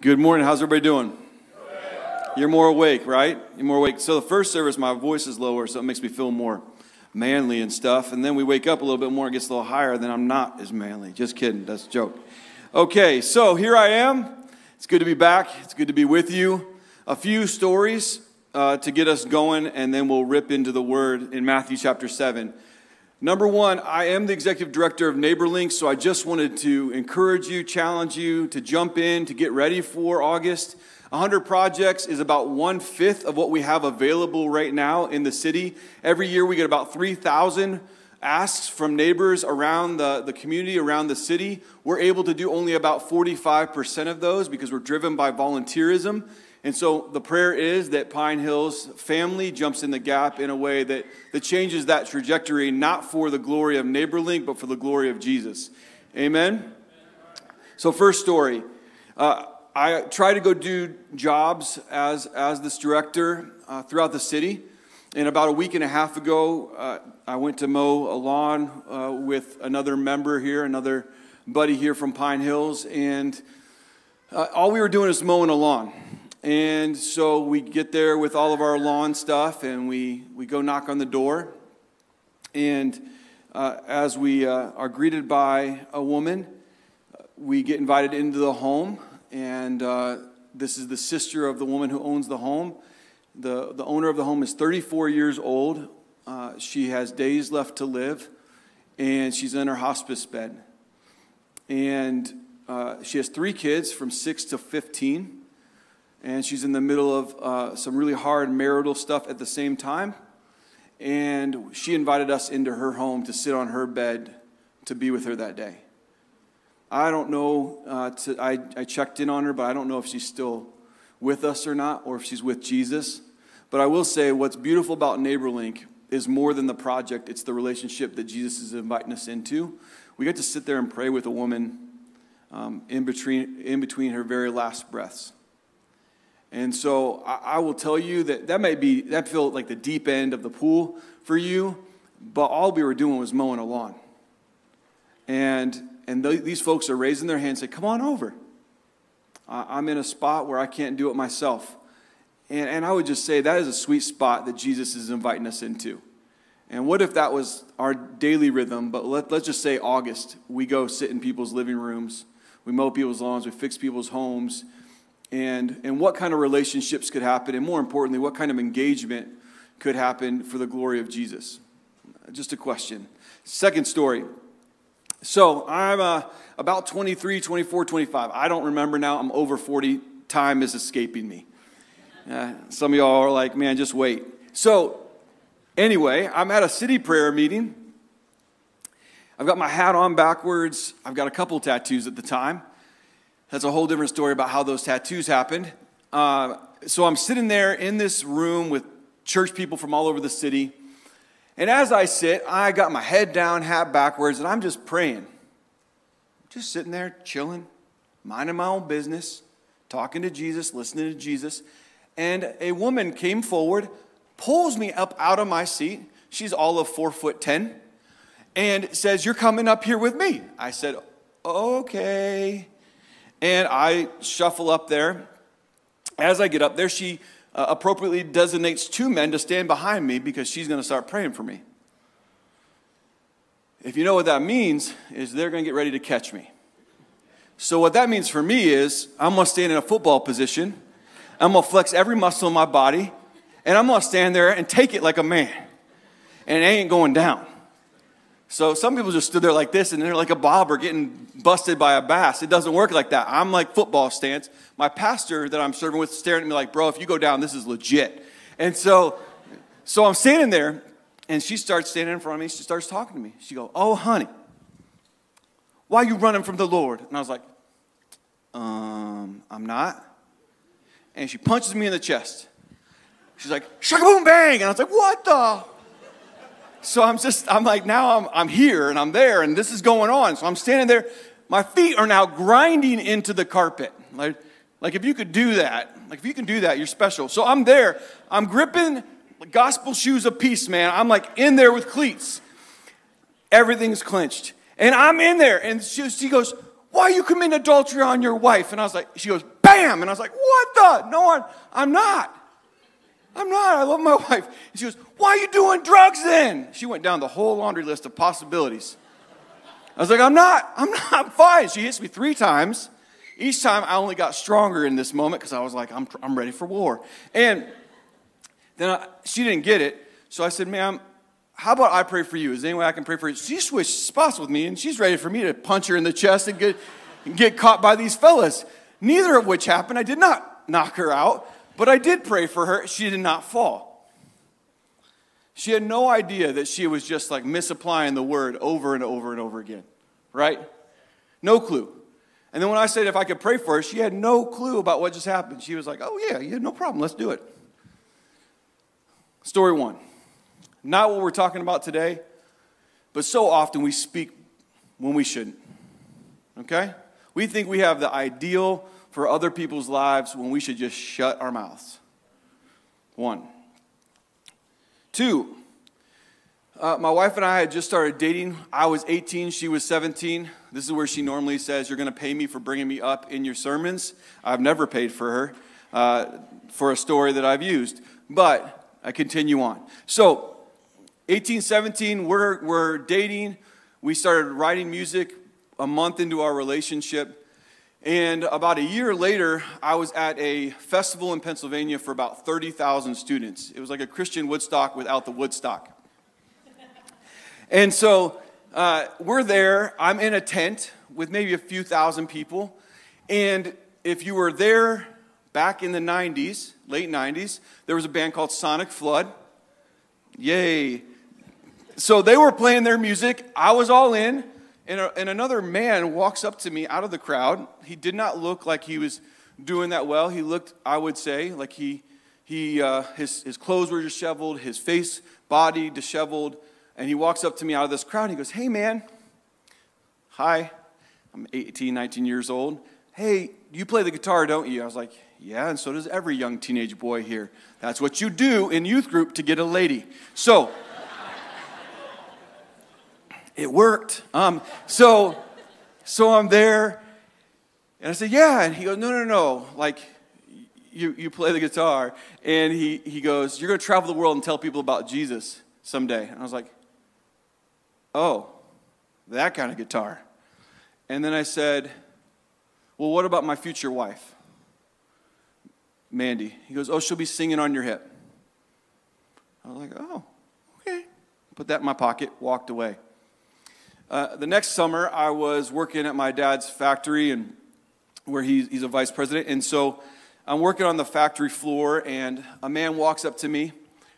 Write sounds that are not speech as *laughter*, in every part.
Good morning. How's everybody doing? You're more awake, right? You're more awake. So the first service, my voice is lower, so it makes me feel more manly and stuff. And then we wake up a little bit more, it gets a little higher, then I'm not as manly. Just kidding. That's a joke. Okay, so here I am. It's good to be back. It's good to be with you. A few stories uh, to get us going, and then we'll rip into the word in Matthew chapter 7. Number one, I am the executive director of NeighborLink, so I just wanted to encourage you, challenge you to jump in, to get ready for August. 100 projects is about one fifth of what we have available right now in the city. Every year we get about 3,000 asks from neighbors around the, the community, around the city. We're able to do only about 45% of those because we're driven by volunteerism. And so the prayer is that Pine Hills family jumps in the gap in a way that, that changes that trajectory, not for the glory of NeighborLink, but for the glory of Jesus. Amen? So, first story. Uh, I try to go do jobs as, as this director uh, throughout the city. And about a week and a half ago, uh, I went to mow a lawn uh, with another member here, another buddy here from Pine Hills. And uh, all we were doing is mowing a lawn. And so we get there with all of our lawn stuff and we, we go knock on the door. And uh, as we uh, are greeted by a woman, we get invited into the home. And uh, this is the sister of the woman who owns the home. The, the owner of the home is 34 years old. Uh, she has days left to live, and she's in her hospice bed. And uh, she has three kids from 6 to 15 and she's in the middle of uh, some really hard marital stuff at the same time. And she invited us into her home to sit on her bed to be with her that day. I don't know, uh, to, I, I checked in on her, but I don't know if she's still with us or not, or if she's with Jesus. But I will say what's beautiful about NeighborLink is more than the project, it's the relationship that Jesus is inviting us into. We get to sit there and pray with a woman um, in, between, in between her very last breaths. And so I, I will tell you that that may be, that feel like the deep end of the pool for you, but all we were doing was mowing a lawn. And, and th- these folks are raising their hands and say, Come on over. I, I'm in a spot where I can't do it myself. And, and I would just say that is a sweet spot that Jesus is inviting us into. And what if that was our daily rhythm? But let, let's just say August, we go sit in people's living rooms, we mow people's lawns, we fix people's homes, and, and what kind of relationships could happen, and more importantly, what kind of engagement could happen for the glory of Jesus? Just a question. Second story. So I'm uh, about 23, 24, 25. I don't remember now. I'm over 40. Time is escaping me. Uh, some of y'all are like, man, just wait. So, anyway, I'm at a city prayer meeting. I've got my hat on backwards. I've got a couple tattoos at the time. That's a whole different story about how those tattoos happened. Uh, so I'm sitting there in this room with church people from all over the city. And as I sit, I got my head down, hat backwards, and I'm just praying. Just sitting there, chilling, minding my own business, talking to Jesus, listening to Jesus. And a woman came forward, pulls me up out of my seat. She's all of four foot ten, and says, You're coming up here with me. I said, Okay. And I shuffle up there. As I get up there, she uh, appropriately designates two men to stand behind me because she's going to start praying for me. If you know what that means, is they're going to get ready to catch me. So what that means for me is I'm going to stand in a football position. I'm going to flex every muscle in my body, and I'm going to stand there and take it like a man. And it ain't going down. So some people just stood there like this and they're like a bobber getting busted by a bass. It doesn't work like that. I'm like football stance. My pastor that I'm serving with staring at me like, bro, if you go down, this is legit. And so, so I'm standing there and she starts standing in front of me. She starts talking to me. She goes, oh, honey, why are you running from the Lord? And I was like, um, I'm not. And she punches me in the chest. She's like, shaka boom bang. And I was like, what the? So I'm just, I'm like, now I'm, I'm here and I'm there and this is going on. So I'm standing there. My feet are now grinding into the carpet. Like, like if you could do that, like if you can do that, you're special. So I'm there. I'm gripping gospel shoes of peace, man. I'm like in there with cleats. Everything's clenched. And I'm in there. And she, she goes, why you committing adultery on your wife? And I was like, she goes, bam! And I was like, what the? No, I'm, I'm not. I'm not. I love my *laughs* wife. And she goes, why are you doing drugs then? She went down the whole laundry list of possibilities. I was like, I'm not. I'm not. I'm fine. She hits me three times. Each time I only got stronger in this moment because I was like, I'm, I'm ready for war. And then I, she didn't get it. So I said, ma'am, how about I pray for you? Is there any way I can pray for you? She switched spots with me and she's ready for me to punch her in the chest and get, and get caught by these fellas. Neither of which happened. I did not knock her out, but I did pray for her. She did not fall. She had no idea that she was just like misapplying the word over and over and over again, right? No clue. And then when I said if I could pray for her, she had no clue about what just happened. She was like, oh, yeah, yeah, no problem, let's do it. Story one. Not what we're talking about today, but so often we speak when we shouldn't. Okay? We think we have the ideal for other people's lives when we should just shut our mouths. One. Two, uh, my wife and I had just started dating. I was 18, she was 17. This is where she normally says, You're going to pay me for bringing me up in your sermons. I've never paid for her uh, for a story that I've used, but I continue on. So, 18, 17, we're, we're dating. We started writing music a month into our relationship. And about a year later, I was at a festival in Pennsylvania for about 30,000 students. It was like a Christian Woodstock without the Woodstock. And so uh, we're there. I'm in a tent with maybe a few thousand people. And if you were there back in the 90s, late 90s, there was a band called Sonic Flood. Yay. So they were playing their music. I was all in. And, a, and another man walks up to me out of the crowd. He did not look like he was doing that well. He looked, I would say, like he, he uh, his, his clothes were disheveled, his face, body disheveled and he walks up to me out of this crowd and he goes, Hey, man. Hi. I'm 18, 19 years old. Hey, you play the guitar, don't you? I was like, Yeah, and so does every young teenage boy here. That's what you do in youth group to get a lady. So, it worked. Um, so, so I'm there, and I said, Yeah. And he goes, No, no, no. Like, you, you play the guitar. And he, he goes, You're going to travel the world and tell people about Jesus someday. And I was like, Oh, that kind of guitar. And then I said, Well, what about my future wife? Mandy. He goes, Oh, she'll be singing on your hip. I was like, Oh, okay. Put that in my pocket, walked away. Uh, the next summer, I was working at my dad's factory, and where he's, he's a vice president. And so I'm working on the factory floor, and a man walks up to me.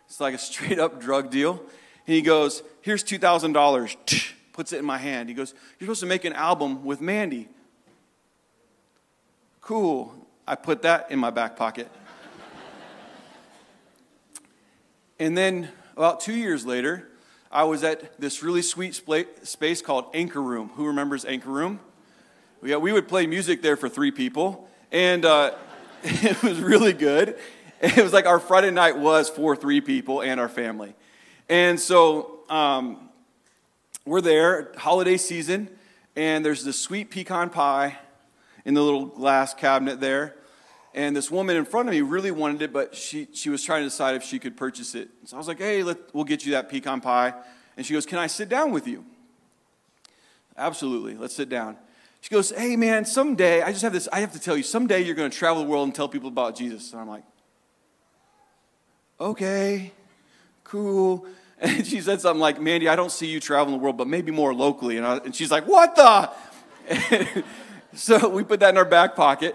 It's like a straight up drug deal. And he goes, Here's $2,000. *tsk* Puts it in my hand. He goes, You're supposed to make an album with Mandy. Cool. I put that in my back pocket. *laughs* and then about two years later, I was at this really sweet space called Anchor Room. Who remembers Anchor Room? Yeah, we would play music there for three people, and uh, *laughs* it was really good. It was like our Friday night was for three people and our family. And so um, we're there, holiday season, and there's this sweet pecan pie in the little glass cabinet there. And this woman in front of me really wanted it, but she, she was trying to decide if she could purchase it. So I was like, hey, let, we'll get you that pecan pie. And she goes, can I sit down with you? Absolutely, let's sit down. She goes, hey, man, someday, I just have this, I have to tell you, someday you're going to travel the world and tell people about Jesus. And I'm like, okay, cool. *laughs* And she said something like, Mandy, I don't see you traveling the world, but maybe more locally. And, I, and she's like, What the? *laughs* so we put that in our back pocket.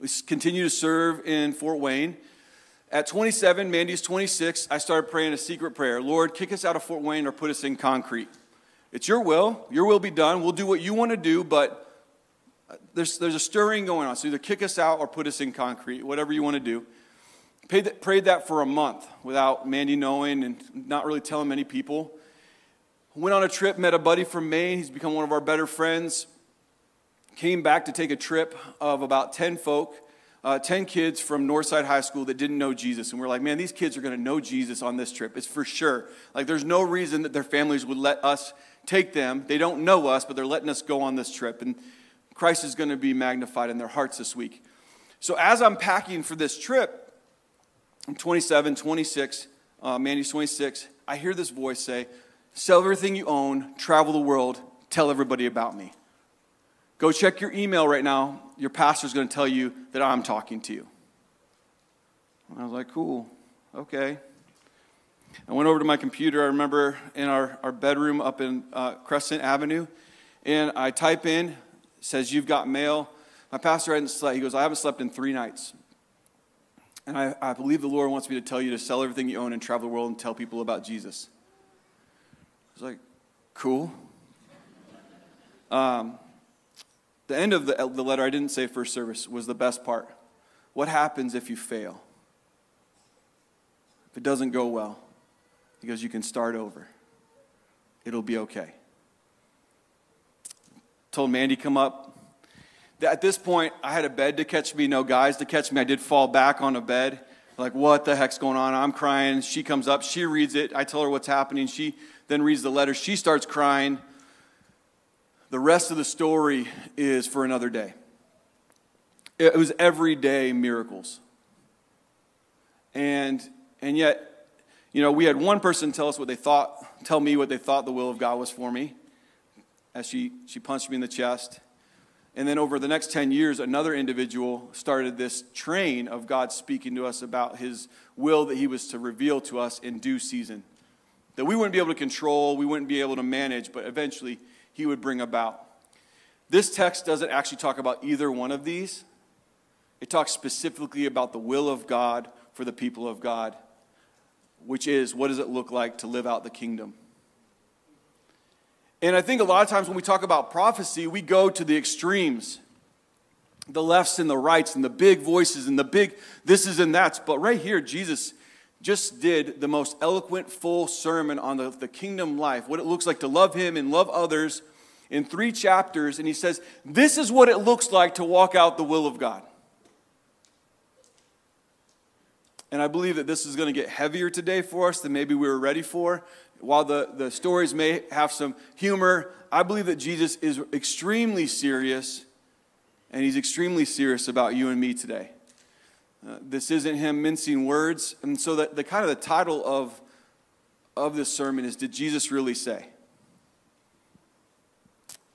We continue to serve in Fort Wayne. At 27, Mandy's 26, I started praying a secret prayer Lord, kick us out of Fort Wayne or put us in concrete. It's your will. Your will be done. We'll do what you want to do, but uh, there's, there's a stirring going on. So either kick us out or put us in concrete, whatever you want to do. Prayed, prayed that for a month without Mandy knowing and not really telling many people. Went on a trip, met a buddy from Maine. He's become one of our better friends. Came back to take a trip of about 10 folk, uh, 10 kids from Northside High School that didn't know Jesus. And we're like, man, these kids are going to know Jesus on this trip. It's for sure. Like, there's no reason that their families would let us take them. They don't know us, but they're letting us go on this trip. And Christ is going to be magnified in their hearts this week. So as I'm packing for this trip, I'm 27, 26, uh, Mandy's 26, I hear this voice say, Sell everything you own, travel the world, tell everybody about me. Go check your email right now. Your pastor's going to tell you that I'm talking to you. And I was like, Cool, okay. I went over to my computer. I remember in our, our bedroom up in uh, Crescent Avenue, and I type in, says, You've got mail. My pastor hadn't slept. He goes, I haven't slept in three nights. And I, I believe the Lord wants me to tell you to sell everything you own and travel the world and tell people about Jesus. I was like, Cool. Um, the end of the, the letter, I didn't say first service, was the best part. What happens if you fail? If it doesn't go well? He goes, You can start over. It'll be okay. Told Mandy, come up. At this point, I had a bed to catch me, no guys to catch me. I did fall back on a bed. Like, what the heck's going on? I'm crying. She comes up. She reads it. I tell her what's happening. She then reads the letter. She starts crying. The rest of the story is for another day. It was everyday miracles. And, and yet, you know, we had one person tell us what they thought, tell me what they thought the will of God was for me as she, she punched me in the chest. And then over the next 10 years, another individual started this train of God speaking to us about his will that he was to reveal to us in due season. That we wouldn't be able to control, we wouldn't be able to manage, but eventually he would bring about. This text doesn't actually talk about either one of these. It talks specifically about the will of God for the people of God which is what does it look like to live out the kingdom? And I think a lot of times when we talk about prophecy, we go to the extremes the lefts and the rights, and the big voices, and the big this is and that's. But right here, Jesus just did the most eloquent, full sermon on the, the kingdom life, what it looks like to love Him and love others in three chapters. And He says, This is what it looks like to walk out the will of God. And I believe that this is going to get heavier today for us than maybe we were ready for. While the, the stories may have some humor, I believe that Jesus is extremely serious, and he's extremely serious about you and me today. This isn't him mincing words. And so the, the kind of the title of, of this sermon is Did Jesus Really Say?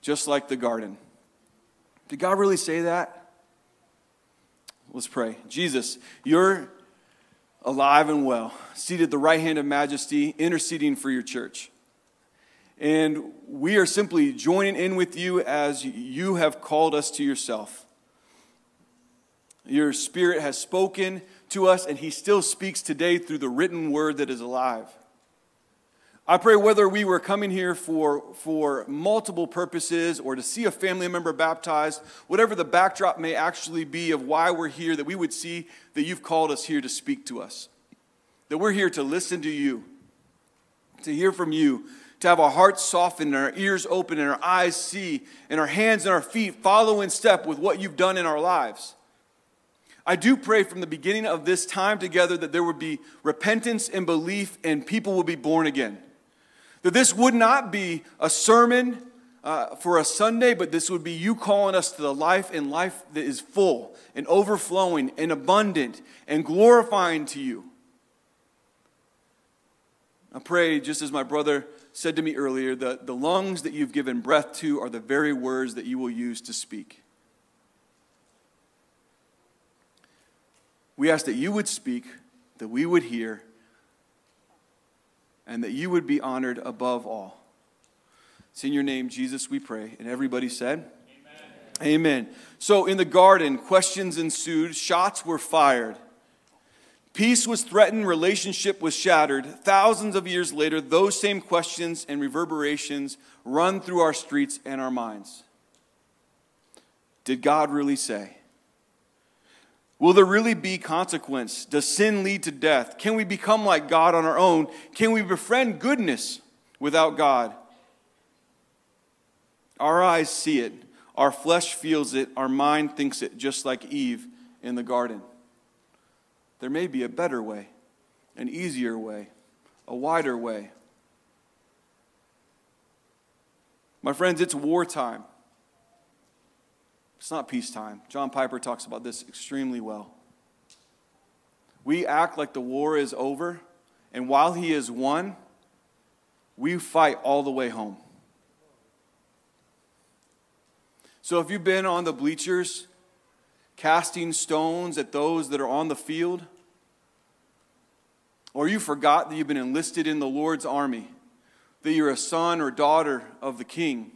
Just like the garden. Did God really say that? Let's pray. Jesus, you're alive and well, seated at the right hand of majesty, interceding for your church. And we are simply joining in with you as you have called us to yourself. Your spirit has spoken to us, and he still speaks today through the written word that is alive. I pray whether we were coming here for, for multiple purposes or to see a family member baptized, whatever the backdrop may actually be of why we're here, that we would see that you've called us here to speak to us. That we're here to listen to you, to hear from you, to have our hearts softened and our ears open and our eyes see and our hands and our feet follow in step with what you've done in our lives. I do pray from the beginning of this time together that there would be repentance and belief and people will be born again. That this would not be a sermon uh, for a Sunday, but this would be you calling us to the life and life that is full and overflowing and abundant and glorifying to you. I pray, just as my brother said to me earlier, that the lungs that you've given breath to are the very words that you will use to speak. We ask that you would speak, that we would hear, and that you would be honored above all. It's in your name, Jesus, we pray. And everybody said, Amen. Amen. So in the garden, questions ensued, shots were fired. Peace was threatened, relationship was shattered. Thousands of years later, those same questions and reverberations run through our streets and our minds. Did God really say? Will there really be consequence? Does sin lead to death? Can we become like God on our own? Can we befriend goodness without God? Our eyes see it, our flesh feels it, our mind thinks it, just like Eve in the garden. There may be a better way, an easier way, a wider way. My friends, it's wartime. It's not peacetime. John Piper talks about this extremely well. We act like the war is over, and while he is won, we fight all the way home. So if you've been on the bleachers casting stones at those that are on the field, or you forgot that you've been enlisted in the Lord's army, that you're a son or daughter of the king,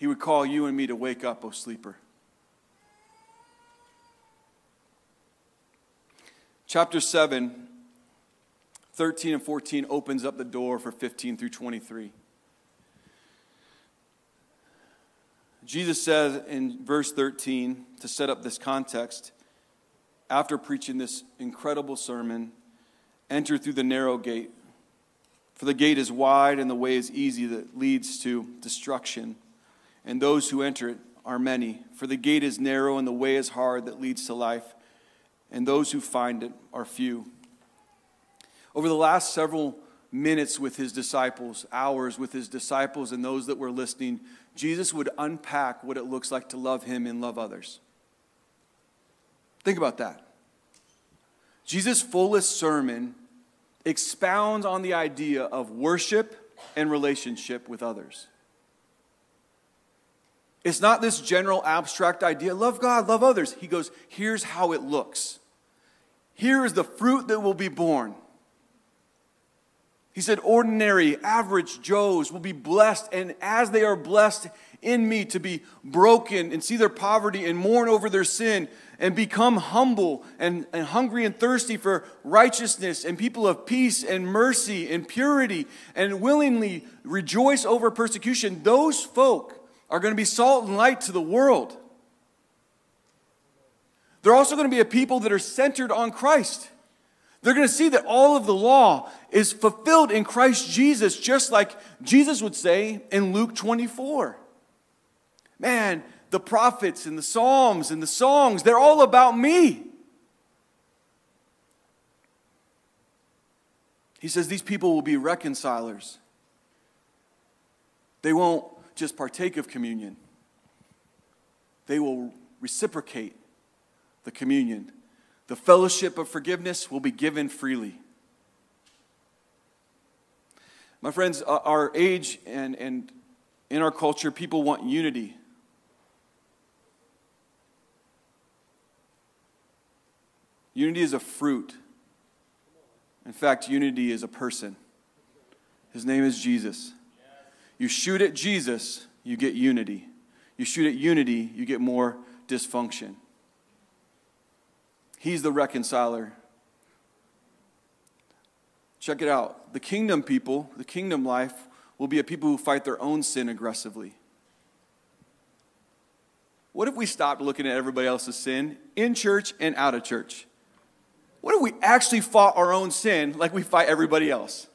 he would call you and me to wake up, O oh sleeper. Chapter 7, 13 and 14 opens up the door for 15 through 23. Jesus says in verse 13, to set up this context, after preaching this incredible sermon, enter through the narrow gate. For the gate is wide and the way is easy that leads to destruction, and those who enter it are many. For the gate is narrow and the way is hard that leads to life, and those who find it are few. Over the last several minutes with his disciples, hours with his disciples, and those that were listening, Jesus would unpack what it looks like to love him and love others. Think about that. Jesus' fullest sermon expounds on the idea of worship and relationship with others. It's not this general abstract idea love God, love others. He goes, here's how it looks. Here is the fruit that will be born. He said, ordinary, average Joes will be blessed, and as they are blessed in me, to be broken and see their poverty and mourn over their sin and become humble and, and hungry and thirsty for righteousness and people of peace and mercy and purity and willingly rejoice over persecution, those folk are going to be salt and light to the world. They're also going to be a people that are centered on Christ. They're going to see that all of the law is fulfilled in Christ Jesus, just like Jesus would say in Luke 24. Man, the prophets and the Psalms and the songs, they're all about me. He says these people will be reconcilers. They won't just partake of communion, they will reciprocate the communion the fellowship of forgiveness will be given freely. My friends, our age and, and in our culture, people want unity. Unity is a fruit. In fact, unity is a person. His name is Jesus. You shoot at Jesus, you get unity. You shoot at unity, you get more dysfunction. He's the reconciler. Check it out. The kingdom people, the kingdom life, will be a people who fight their own sin aggressively. What if we stopped looking at everybody else's sin in church and out of church? What if we actually fought our own sin like we fight everybody else?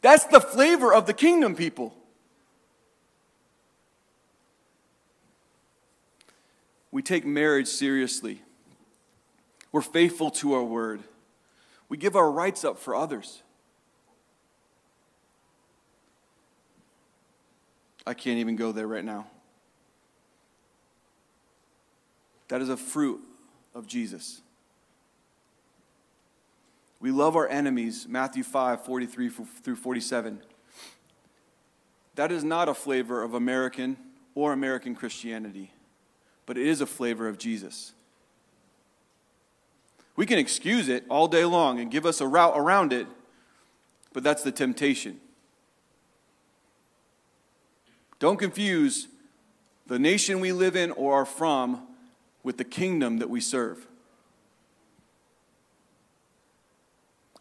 That's the flavor of the kingdom people. We take marriage seriously. We're faithful to our word. We give our rights up for others. I can't even go there right now. That is a fruit of Jesus. We love our enemies, Matthew 5 43 through 47. That is not a flavor of American or American Christianity, but it is a flavor of Jesus. We can excuse it all day long and give us a route around it, but that's the temptation. Don't confuse the nation we live in or are from with the kingdom that we serve.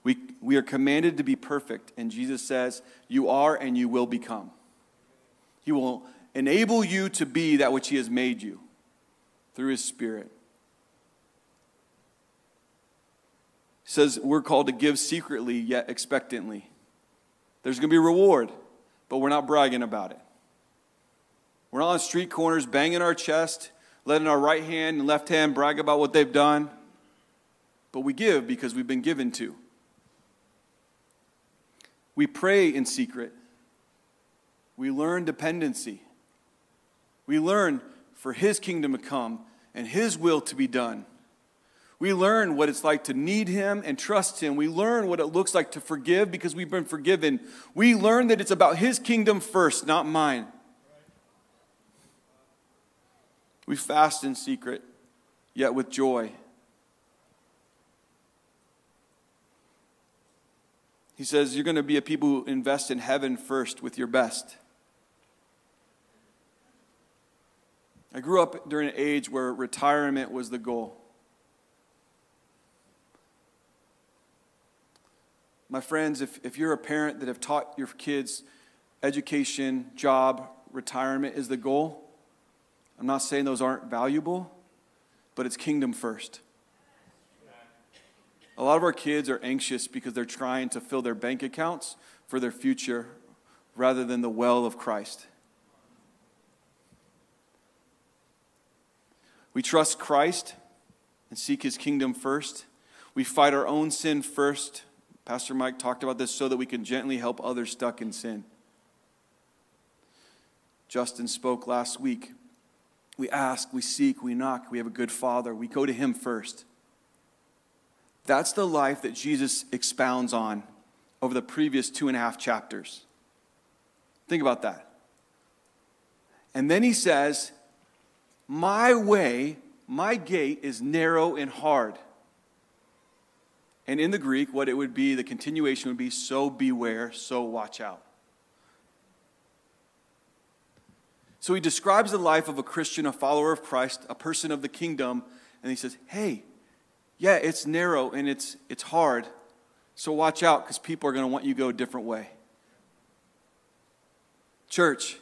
We, we are commanded to be perfect, and Jesus says, You are and you will become. He will enable you to be that which He has made you through His Spirit. says we're called to give secretly yet expectantly. There's going to be reward, but we're not bragging about it. We're not on street corners banging our chest, letting our right hand and left hand brag about what they've done. But we give because we've been given to. We pray in secret. We learn dependency. We learn for His kingdom to come and His will to be done. We learn what it's like to need Him and trust Him. We learn what it looks like to forgive because we've been forgiven. We learn that it's about His kingdom first, not mine. We fast in secret, yet with joy. He says, You're going to be a people who invest in heaven first with your best. I grew up during an age where retirement was the goal. My friends, if, if you're a parent that have taught your kids education, job, retirement is the goal, I'm not saying those aren't valuable, but it's kingdom first. A lot of our kids are anxious because they're trying to fill their bank accounts for their future rather than the well of Christ. We trust Christ and seek his kingdom first. We fight our own sin first. Pastor Mike talked about this so that we can gently help others stuck in sin. Justin spoke last week. We ask, we seek, we knock. We have a good father. We go to him first. That's the life that Jesus expounds on over the previous two and a half chapters. Think about that. And then he says, My way, my gate is narrow and hard. And in the Greek, what it would be, the continuation would be, So beware, so watch out. So he describes the life of a Christian, a follower of Christ, a person of the kingdom, and he says, Hey, yeah, it's narrow and it's, it's hard. So watch out because people are going to want you to go a different way. Church,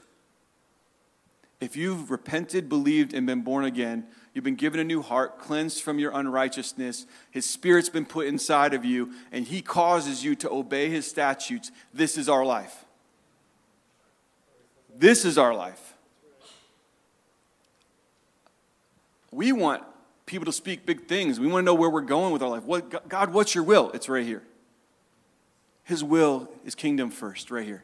if you've repented, believed, and been born again, you've been given a new heart, cleansed from your unrighteousness, His Spirit's been put inside of you, and He causes you to obey His statutes, this is our life. This is our life. We want people to speak big things. We want to know where we're going with our life. What, God, what's your will? It's right here. His will is kingdom first, right here.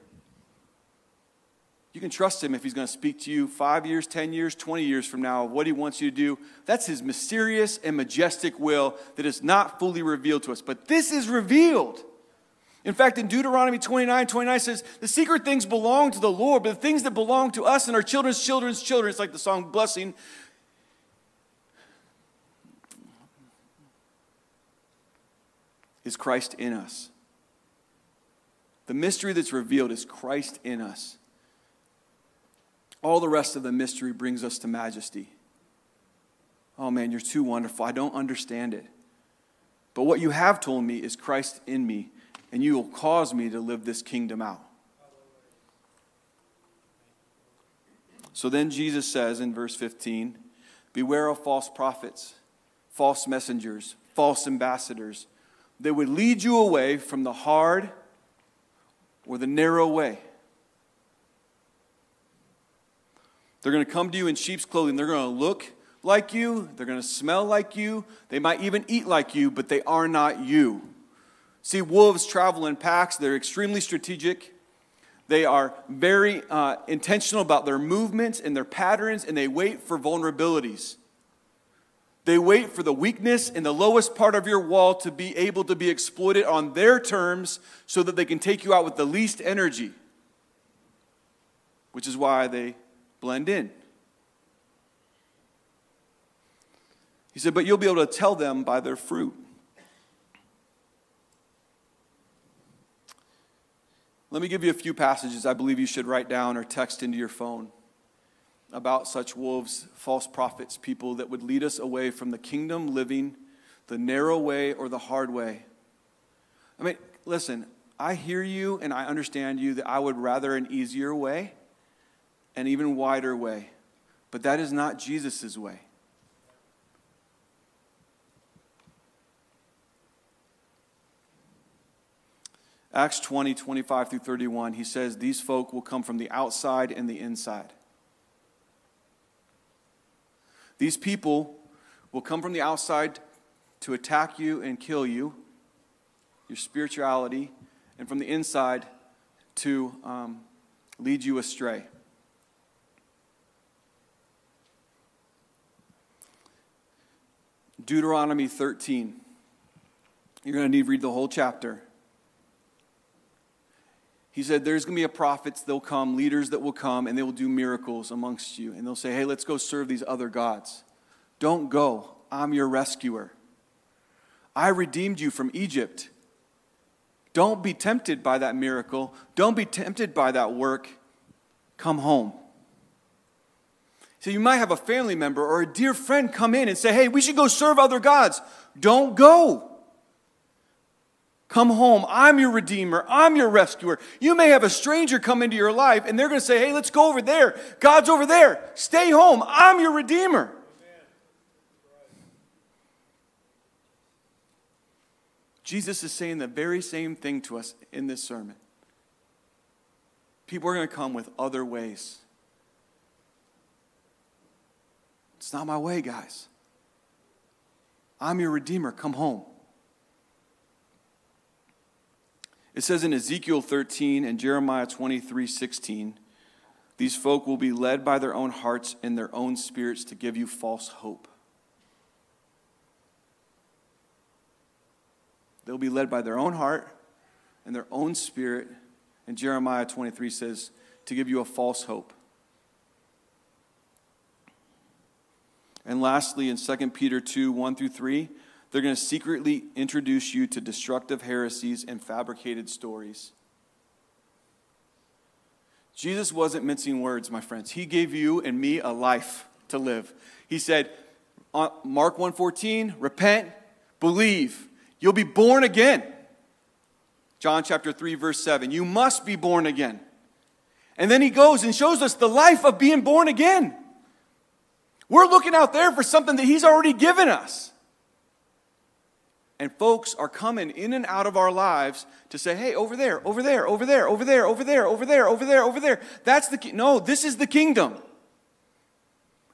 You can trust him if he's going to speak to you five years, 10 years, 20 years from now, of what he wants you to do. That's his mysterious and majestic will that is not fully revealed to us. But this is revealed. In fact, in Deuteronomy 29 29 says, The secret things belong to the Lord, but the things that belong to us and our children's children's children, it's like the song Blessing, is Christ in us. The mystery that's revealed is Christ in us. All the rest of the mystery brings us to majesty. Oh man, you're too wonderful. I don't understand it. But what you have told me is Christ in me, and you will cause me to live this kingdom out. So then Jesus says in verse 15 Beware of false prophets, false messengers, false ambassadors that would lead you away from the hard or the narrow way. They're going to come to you in sheep's clothing. They're going to look like you, they're going to smell like you, they might even eat like you, but they are not you. See, wolves travel in packs, they're extremely strategic. They are very uh, intentional about their movements and their patterns, and they wait for vulnerabilities. They wait for the weakness in the lowest part of your wall to be able to be exploited on their terms so that they can take you out with the least energy, which is why they blend in. He said, But you'll be able to tell them by their fruit. Let me give you a few passages I believe you should write down or text into your phone about such wolves, false prophets, people that would lead us away from the kingdom living, the narrow way or the hard way. I mean, listen, I hear you and I understand you that I would rather an easier way, an even wider way. But that is not Jesus' way. Acts 20, 25 through 31, he says, These folk will come from the outside and the inside. These people will come from the outside to attack you and kill you, your spirituality, and from the inside to um, lead you astray. Deuteronomy 13. You're going to need to read the whole chapter. He said, There's going to be a prophets, they'll come, leaders that will come, and they will do miracles amongst you. And they'll say, Hey, let's go serve these other gods. Don't go. I'm your rescuer. I redeemed you from Egypt. Don't be tempted by that miracle. Don't be tempted by that work. Come home. So you might have a family member or a dear friend come in and say, Hey, we should go serve other gods. Don't go. Come home. I'm your redeemer. I'm your rescuer. You may have a stranger come into your life and they're going to say, Hey, let's go over there. God's over there. Stay home. I'm your redeemer. Jesus is saying the very same thing to us in this sermon. People are going to come with other ways. It's not my way, guys. I'm your redeemer. Come home. It says in Ezekiel 13 and Jeremiah 23 16, these folk will be led by their own hearts and their own spirits to give you false hope. They'll be led by their own heart and their own spirit. And Jeremiah 23 says, to give you a false hope. And lastly, in 2 Peter 2 1 through 3, they're going to secretly introduce you to destructive heresies and fabricated stories. Jesus wasn't mincing words, my friends. He gave you and me a life to live. He said, uh, Mark 1:14, repent, believe, you'll be born again. John chapter 3 verse 7, you must be born again. And then he goes and shows us the life of being born again. We're looking out there for something that he's already given us. And folks are coming in and out of our lives to say, hey, over there, over there, over there, over there, over there, over there, over there, over there. That's the ki-. no, this is the kingdom.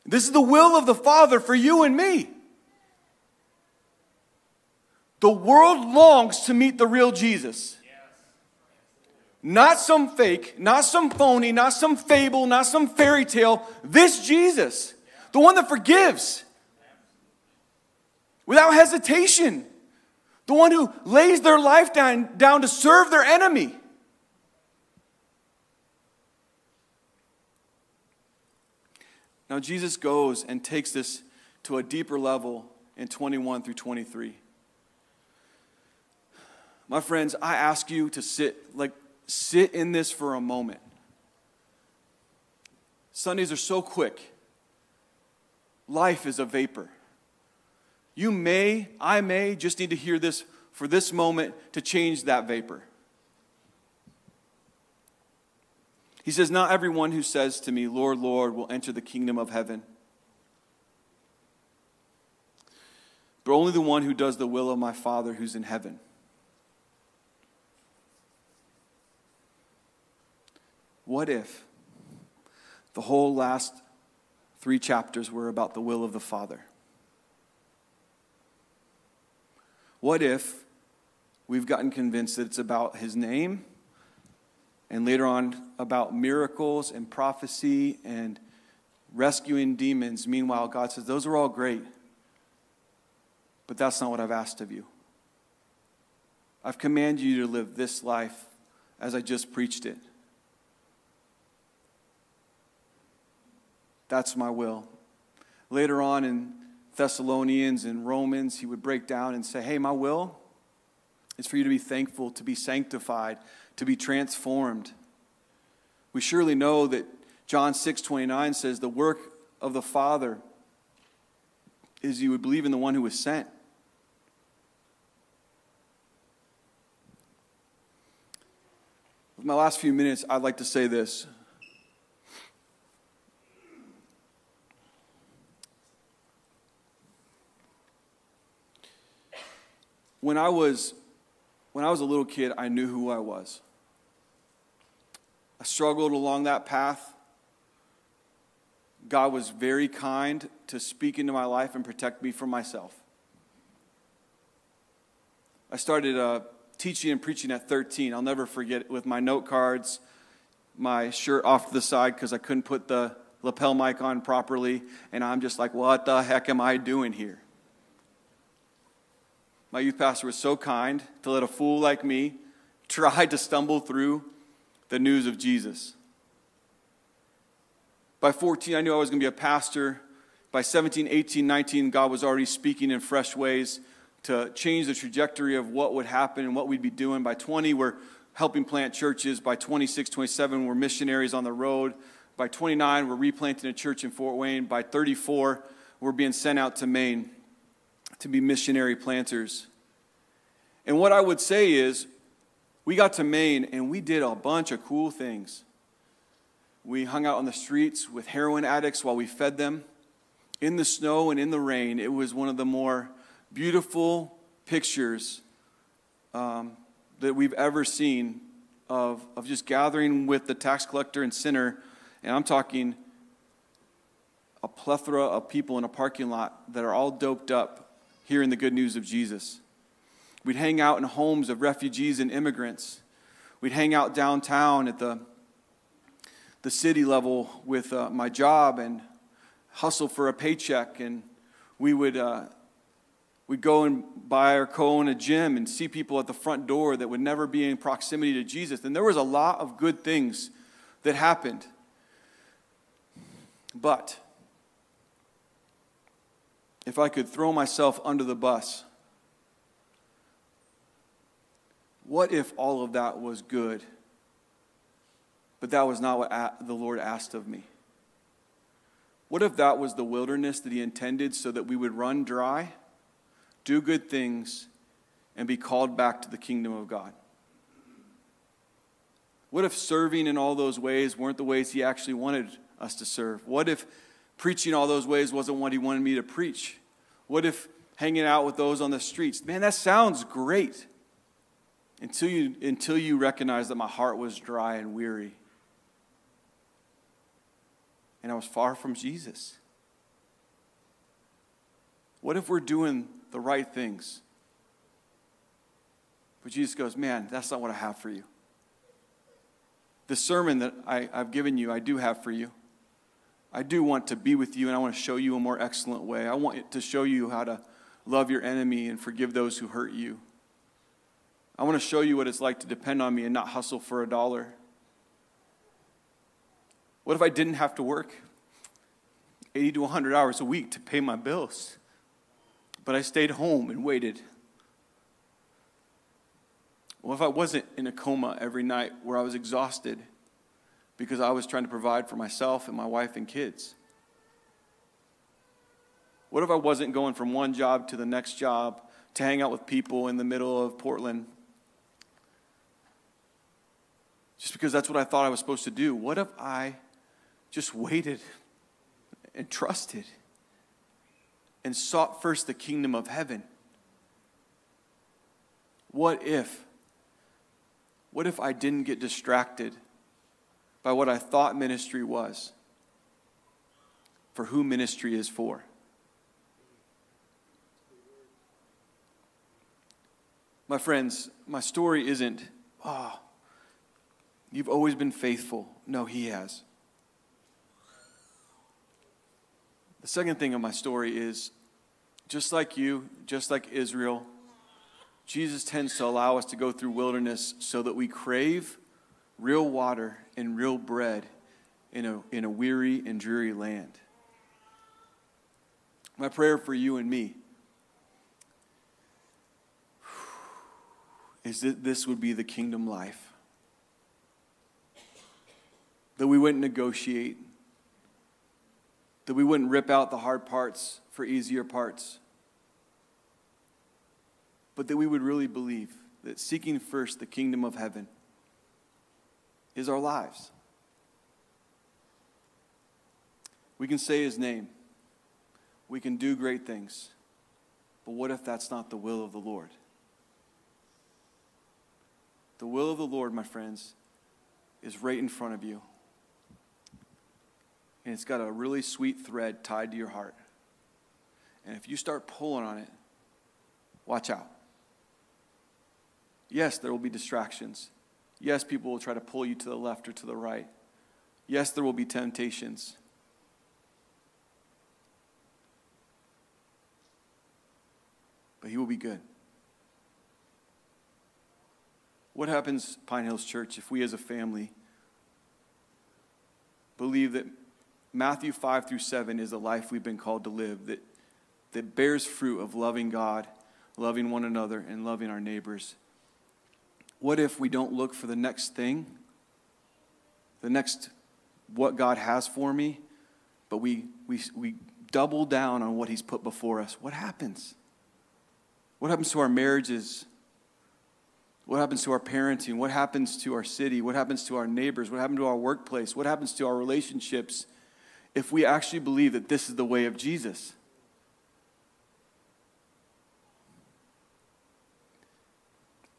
This is the will of the Father for you and me. The world longs to meet the real Jesus. Not some fake, not some phony, not some fable, not some fairy tale. This Jesus, the one that forgives without hesitation the one who lays their life down, down to serve their enemy. Now, Jesus goes and takes this to a deeper level in 21 through 23. My friends, I ask you to sit, like, sit in this for a moment. Sundays are so quick. Life is a vapor. You may, I may just need to hear this for this moment to change that vapor. He says, Not everyone who says to me, Lord, Lord, will enter the kingdom of heaven, but only the one who does the will of my Father who's in heaven. What if the whole last three chapters were about the will of the Father? What if we've gotten convinced that it's about his name and later on about miracles and prophecy and rescuing demons? Meanwhile, God says, Those are all great, but that's not what I've asked of you. I've commanded you to live this life as I just preached it. That's my will. Later on in Thessalonians and Romans, he would break down and say, Hey, my will is for you to be thankful, to be sanctified, to be transformed. We surely know that John 6 29 says, The work of the Father is you would believe in the one who was sent. With my last few minutes, I'd like to say this. When I was when I was a little kid, I knew who I was. I struggled along that path. God was very kind to speak into my life and protect me from myself. I started uh, teaching and preaching at 13. I'll never forget it with my note cards, my shirt off to the side because I couldn't put the lapel mic on properly. And I'm just like, what the heck am I doing here? My youth pastor was so kind to let a fool like me try to stumble through the news of Jesus. By 14, I knew I was going to be a pastor. By 17, 18, 19, God was already speaking in fresh ways to change the trajectory of what would happen and what we'd be doing. By 20, we're helping plant churches. By 26, 27, we're missionaries on the road. By 29, we're replanting a church in Fort Wayne. By 34, we're being sent out to Maine to be missionary planters. And what I would say is, we got to Maine and we did a bunch of cool things. We hung out on the streets with heroin addicts while we fed them. In the snow and in the rain, it was one of the more beautiful pictures um, that we've ever seen of, of just gathering with the tax collector and sinner. And I'm talking a plethora of people in a parking lot that are all doped up hearing the good news of Jesus. We'd hang out in homes of refugees and immigrants. We'd hang out downtown at the, the city level with uh, my job and hustle for a paycheck. And we would uh, we'd go and buy or co-own a gym and see people at the front door that would never be in proximity to Jesus. And there was a lot of good things that happened. But if I could throw myself under the bus What if all of that was good, but that was not what the Lord asked of me? What if that was the wilderness that He intended so that we would run dry, do good things, and be called back to the kingdom of God? What if serving in all those ways weren't the ways He actually wanted us to serve? What if preaching all those ways wasn't what He wanted me to preach? What if hanging out with those on the streets? Man, that sounds great until you, until you recognize that my heart was dry and weary. And I was far from Jesus. What if we're doing the right things? But Jesus goes, Man, that's not what I have for you. The sermon that I, I've given you, I do have for you. I do want to be with you, and I want to show you a more excellent way. I want to show you how to love your enemy and forgive those who hurt you. I want to show you what it's like to depend on me and not hustle for a dollar. What if I didn't have to work 80 to 100 hours a week to pay my bills? But I stayed home and waited. What if I wasn't in a coma every night where I was exhausted because I was trying to provide for myself and my wife and kids? What if I wasn't going from one job to the next job to hang out with people in the middle of Portland just because that's what I thought I was supposed to do. What if I just waited and trusted and sought first the kingdom of heaven? What if? What if I didn't get distracted by what I thought ministry was? For who ministry is for? My friends, my story isn't, oh, You've always been faithful. No, He has. The second thing of my story is just like you, just like Israel, Jesus tends to allow us to go through wilderness so that we crave real water and real bread in a, in a weary and dreary land. My prayer for you and me is that this would be the kingdom life. That we wouldn't negotiate, that we wouldn't rip out the hard parts for easier parts, but that we would really believe that seeking first the kingdom of heaven is our lives. We can say his name, we can do great things, but what if that's not the will of the Lord? The will of the Lord, my friends, is right in front of you and it's got a really sweet thread tied to your heart. And if you start pulling on it, watch out. Yes, there will be distractions. Yes, people will try to pull you to the left or to the right. Yes, there will be temptations. But He will be good. What happens, Pine Hills Church, if we as a family believe that Matthew 5 through 7 is the life we've been called to live, that, that bears fruit of loving God, loving one another, and loving our neighbors? What if we don't look for the next thing, the next what God has for me, but we, we, we double down on what He's put before us? What happens? What happens to our marriages? What happens to our parenting? What happens to our city? What happens to our neighbors? What happens to our workplace? What happens to our relationships if we actually believe that this is the way of Jesus?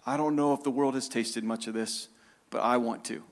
I don't know if the world has tasted much of this, but I want to.